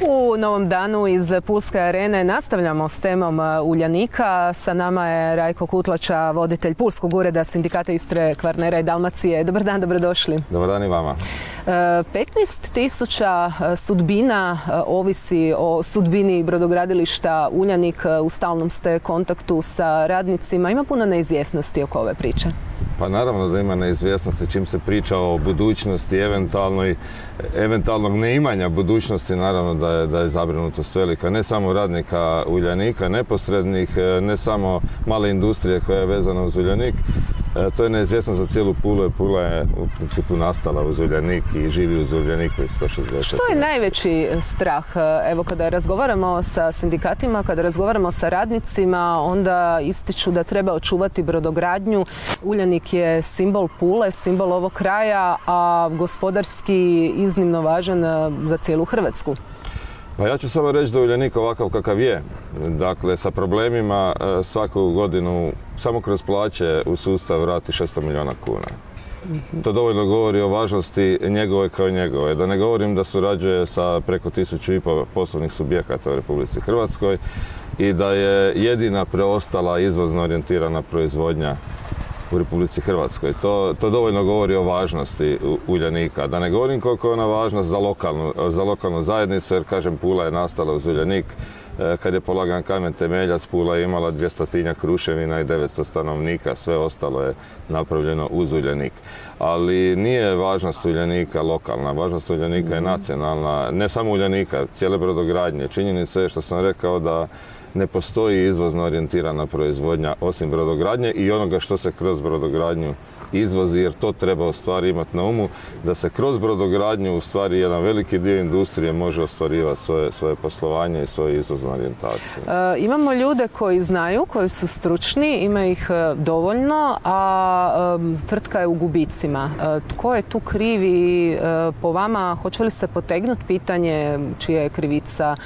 U novom danu iz Pulske arene nastavljamo s temom uh, Uljanika. Sa nama je Rajko Kutlača, voditelj Pulskog ureda Sindikata Istre, Kvarnera i Dalmacije. Dobar dan, dobrodošli. Dobar dan i vama. 15 uh, tisuća uh, sudbina ovisi o sudbini brodogradilišta Uljanik. U stalnom ste kontaktu sa radnicima. Ima puno neizvjesnosti oko ove priče. Pa naravno da ima neizvjesnosti čim se priča o budućnosti, eventualnoj, eventualnog neimanja budućnosti, naravno da je, da je zabrinutost velika. Ne samo radnika Uljanika, neposrednih, ne samo male industrije koja je vezana uz Uljanik, to je neizvjesno za cijelu Pulu, Pula je u principu nastala uz Uljanik i živi uz Uljanik već 160. Što je najveći strah? E, evo kada razgovaramo sa sindikatima, kada razgovaramo sa radnicima, onda ističu da treba očuvati brodogradnju. Uljanik je simbol Pule, simbol ovog kraja, a gospodarski iznimno važan e, za cijelu Hrvatsku. Pa ja ću samo reći da Uljanik ovakav kakav je, dakle sa problemima e, svaku godinu samo kroz plaće u sustav vrati 600 milijuna kuna. To dovoljno govori o važnosti njegove kao njegove. Da ne govorim da surađuje sa preko tisuću i pol poslovnih subjekata u Republici Hrvatskoj i da je jedina preostala izvozno orijentirana proizvodnja u Republici Hrvatskoj. To, to dovoljno govori o važnosti Uljanika. Da ne govorim koliko je ona važnost za lokalnu, za lokalnu zajednicu, jer kažem Pula je nastala uz Uljanik. E, kad je polagan kamen temeljac, Pula je imala 200 kruševina i 900 stanovnika, sve ostalo je napravljeno uz Uljanik. Ali nije važnost Uljanika lokalna, važnost Uljanika je nacionalna, ne samo Uljanika, cijele brodogradnje. Činjenica je što sam rekao da ne postoji izvozno orijentirana proizvodnja osim brodogradnje i onoga što se kroz brodogradnju izvozi jer to treba u stvari imati na umu da se kroz brodogradnju u stvari jedan veliki dio industrije može ostvarivati svoje, svoje poslovanje i svoje izvozne orijentacije. E, imamo ljude koji znaju, koji su stručni, ima ih e, dovoljno, a tvrtka je u gubicima. E, tko je tu krivi po vama? Hoće li se potegnuti pitanje čija je krivica?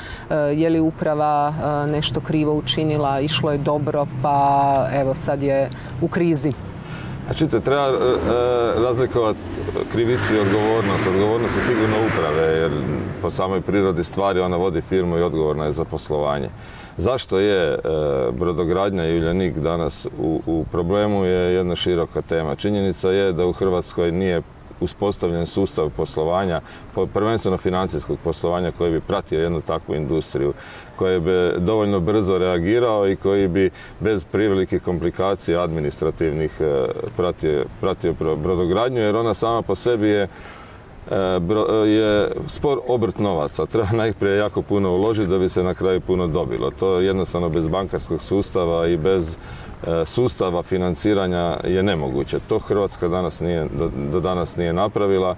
Je li uprava nešto krivo učinila? Išlo je dobro pa evo sad je u krizi? A čite, treba e, e, razlikovati krivicu i odgovornost. Odgovornost je sigurno uprave, jer po samoj prirodi stvari ona vodi firmu i odgovorna je za poslovanje. Zašto je e, brodogradnja i Uljanik danas u, u problemu je jedna široka tema. Činjenica je da u Hrvatskoj nije uspostavljen sustav poslovanja, prvenstveno financijskog poslovanja koji bi pratio jednu takvu industriju, koji bi dovoljno brzo reagirao i koji bi bez prevelikih komplikacija administrativnih e, pratio, pratio brodogradnju jer ona sama po sebi je e, je spor obrt novaca. Treba najprije jako puno uložiti da bi se na kraju puno dobilo. To je jednostavno bez bankarskog sustava i bez E, sustava financiranja je nemoguće. To Hrvatska danas nije, do, danas nije napravila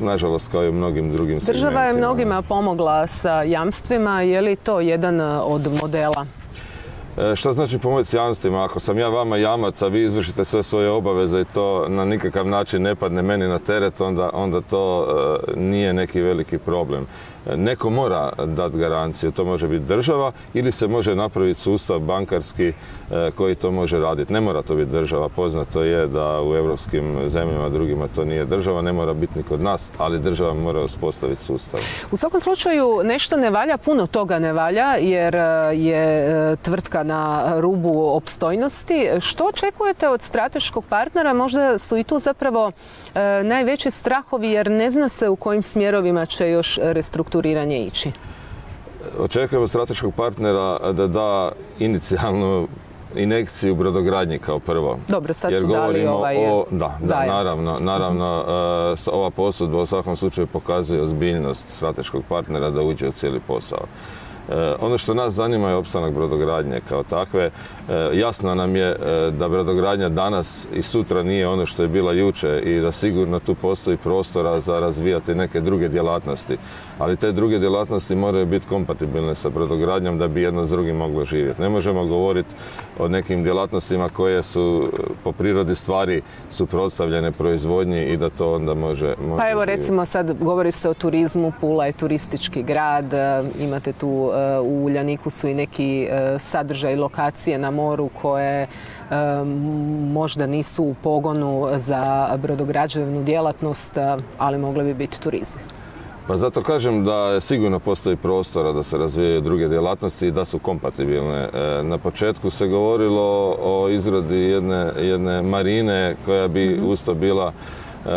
nažalost kao i u mnogim drugim Država je mnogima pomogla sa jamstvima, je li to jedan e, od modela? E, što znači pomoć s jamstvima? Ako sam ja vama jamac, a vi izvršite sve svoje obaveze i to na nikakav način ne padne meni na teret, onda, onda to nije neki veliki problem. Neko mora dati garanciju, to može biti država ili se može napraviti sustav bankarski e, koji to može raditi. Ne mora to biti država, poznato je da u europskim zemljama drugima to nije država, ne mora biti ni kod nas, ali država mora uspostaviti sustav. U svakom slučaju nešto ne valja, puno toga ne valja jer e, je e, tvrtka na rubu opstojnosti. Što očekujete od strateškog partnera? Možda su i tu zapravo najveći strahovi jer ne zna se u kojim smjerovima će još restrukturirati restrukturiranje ići? Očekujemo strateškog partnera da da inicijalnu inekciju brodogradnji kao prvo. Dobro, sad su dali ovaj o, da, da, naravno, naravno uh, ova posudba u svakom slučaju pokazuje ozbiljnost strateškog partnera da uđe u cijeli posao. E, ono što nas zanima je opstanak brodogradnje kao takve. E, jasno nam je e, da brodogradnja danas i sutra nije ono što je bila juče i da sigurno tu postoji prostora za razvijati neke druge djelatnosti. Ali te druge djelatnosti moraju biti kompatibilne sa brodogradnjom da bi jedno s drugim moglo živjeti. Ne možemo govoriti o nekim djelatnostima koje su po prirodi stvari suprotstavljene proizvodnji i da to onda može... može pa evo recimo sad govori se o turizmu, Pula je turistički grad, imate tu u Uljaniku su i neki e, sadržaj lokacije na moru koje e, možda nisu u pogonu za brodograđevnu djelatnost, ali mogle bi biti turizam. Pa zato kažem da sigurno postoji prostora da se razvijaju druge djelatnosti i da su kompatibilne. E, na početku se govorilo o izradi jedne, jedne marine koja bi mm usto bila e,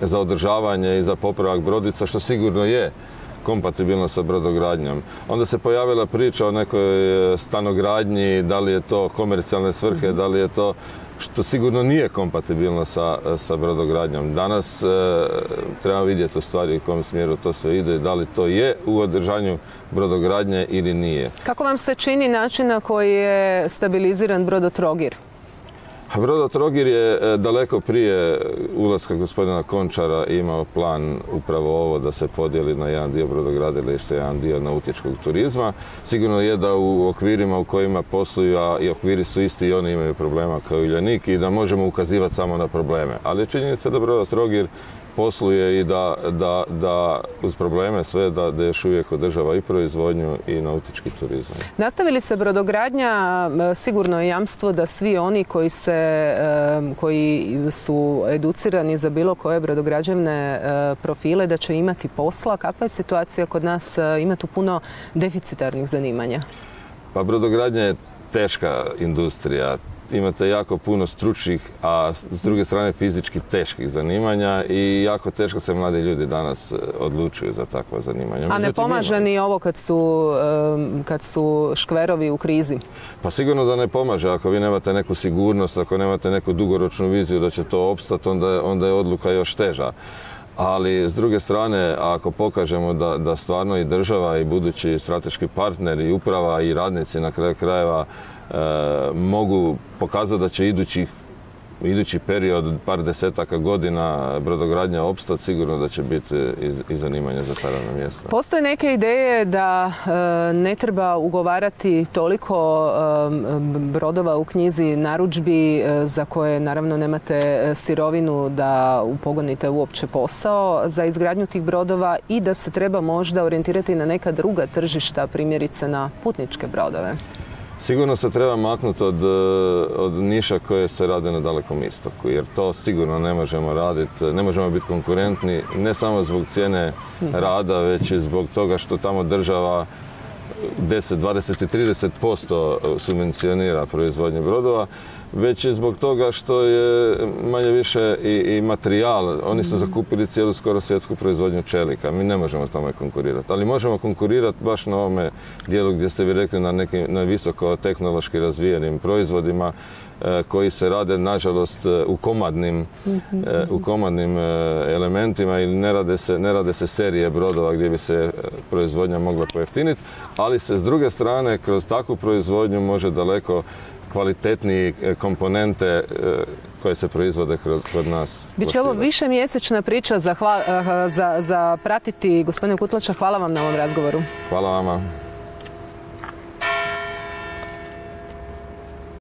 za održavanje i za popravak brodica, što sigurno je kompatibilno sa brodogradnjom. Onda se pojavila priča o nekoj e, stanogradnji, da li je to komercijalne svrhe, da li je to što sigurno nije kompatibilno sa, sa brodogradnjom. Danas e, treba vidjeti u stvari u kom smjeru to sve ide, da li to je u održanju brodogradnje ili nije. Kako vam se čini način na koji je stabiliziran brodotrogir? Brodo Trogir je e, daleko prije ulaska gospodina Končara imao plan upravo ovo da se podijeli na jedan dio brodogradilišta jedan dio nautičkog turizma. Sigurno je da u okvirima u kojima posluju, a i okviri su isti i oni imaju problema kao i Uljanik i da možemo ukazivati samo na probleme. Ali je činjenica da Brodo Trogir posluje i da, da, da uz probleme sve da, da još uvijek održava i proizvodnju i nautički turizam. Nastavili se brodogradnja, sigurno je jamstvo da svi oni koji, se, koji su educirani za bilo koje brodograđevne profile da će imati posla. Kakva je situacija kod nas? Ima tu puno deficitarnih zanimanja. Pa brodogradnja je teška industrija imate jako puno stručnih, a s druge strane fizički teških zanimanja i jako teško se mladi ljudi danas e, odlučuju za takva zanimanja. A ne pomaže ni ovo kad su, kad su škverovi u krizi? Pa sigurno da ne pomaže. Ako vi nemate neku sigurnost, ako nemate neku dugoročnu viziju da će to opstati, onda, onda je odluka još teža ali s druge strane ako pokažemo da, da stvarno i država i budući strateški partner i uprava i radnici na kraju krajeva E, mogu pokazati da će idućih idući period, par desetaka godina brodogradnja opstat, sigurno da će biti i, zanimanje za ta radna mjesta. Postoje neke ideje da e, ne treba ugovarati toliko e, brodova u knjizi narudžbi za koje naravno nemate sirovinu da upogonite uopće posao za izgradnju tih brodova i da se treba možda orijentirati na neka druga tržišta, primjerice na putničke brodove. Sigurno se treba maknuti od, e, od niša koje se rade na dalekom istoku, jer to sigurno ne možemo raditi, ne možemo biti konkurentni, ne samo zbog cijene rada, već i zbog toga što tamo država 10, 20 i 30% subvencionira proizvodnje brodova, već i zbog toga što je manje više i, i materijal. Oni su zakupili cijelu skoro svjetsku proizvodnju čelika. Mi ne možemo tome konkurirati. Ali možemo konkurirati baš na ovome dijelu gdje ste vi rekli na nekim na visoko tehnološki razvijenim proizvodima e, koji se rade nažalost e, u komadnim, e, u komadnim elementima ili ne rade, se, ne rade se serije brodova gdje bi se proizvodnja mogla pojeftiniti, ali se s druge strane kroz takvu proizvodnju može daleko kvalitetniji e, komponente e, koje se proizvode kod nas. Biće ovo više mjesečna priča za, za, za pratiti gospodine Kutlača. Hvala vam na ovom razgovoru. Hvala vama.